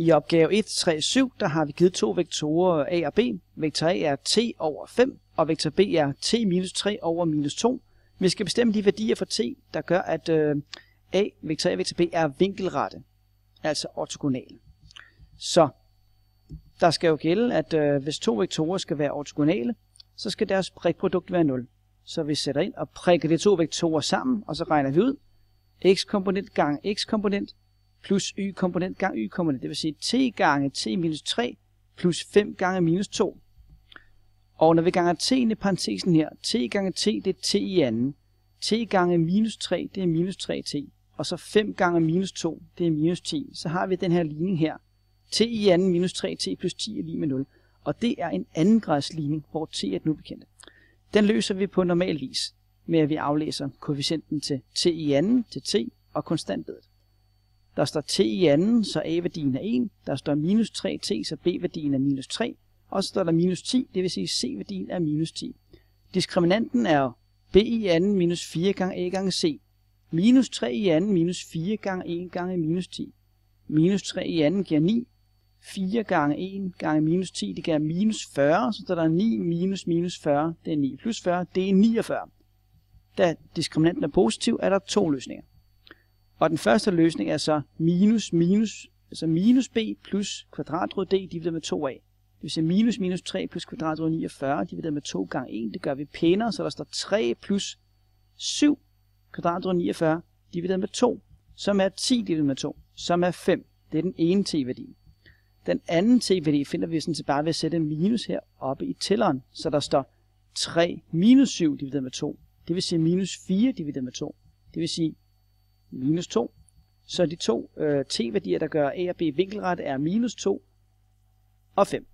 I opgave 137, der har vi givet to vektorer A og B. Vektor A er t over 5, og vektor B er t minus 3 over minus 2. Vi skal bestemme de værdier for t, der gør, at øh, A, vektor A og vektor B er vinkelrette, altså ortogonale. Så der skal jo gælde, at øh, hvis to vektorer skal være ortogonale, så skal deres prikprodukt være 0. Så vi sætter ind og prikker de to vektorer sammen, og så regner vi ud, x-komponent gange x-komponent plus y-komponent gange y-komponent. Det vil sige t gange t minus 3 plus 5 gange minus 2. Og når vi ganger t i parentesen her, t gange t, det er t i anden. t gange minus 3, det er minus 3t. Og så 5 gange minus 2, det er minus 10. Så har vi den her ligning her. t i anden minus 3t plus 10 er lige med 0. Og det er en anden grads ligning, hvor t er den ubekendte. Den løser vi på normal vis, med at vi aflæser koefficienten til t i anden til t og konstantbedet. Der står t i anden, så a-værdien er 1. Der står minus 3t, så b-værdien er minus 3. Og så står der minus 10, det vil sige c-værdien er minus 10. Diskriminanten er b i anden minus 4 gange a gange c. Minus 3 i anden minus 4 gange 1 gange minus 10. Minus 3 i anden giver 9. 4 gange 1 gange minus 10, det giver minus 40, så der er 9 minus minus 40, det er 9 plus 40, det er 49. Da diskriminanten er positiv, er der to løsninger. Og den første løsning er så minus minus, altså minus b plus kvadratrod d divideret med 2a. Det vil sige minus minus 3 plus kvadratrod 49 divideret med 2 gange 1. Det gør vi pænere, så der står 3 plus 7 kvadratrod 49 divideret med 2, som er 10 divideret med 2, som er 5. Det er den ene t-værdi. Den anden t-værdi finder vi sådan set bare ved at sætte minus her oppe i tælleren, så der står 3 minus 7 divideret med 2. Det vil sige minus 4 divideret med 2. Det vil sige minus 2. Så de to øh, t-værdier, der gør a og b vinkelret, er minus 2 og 5.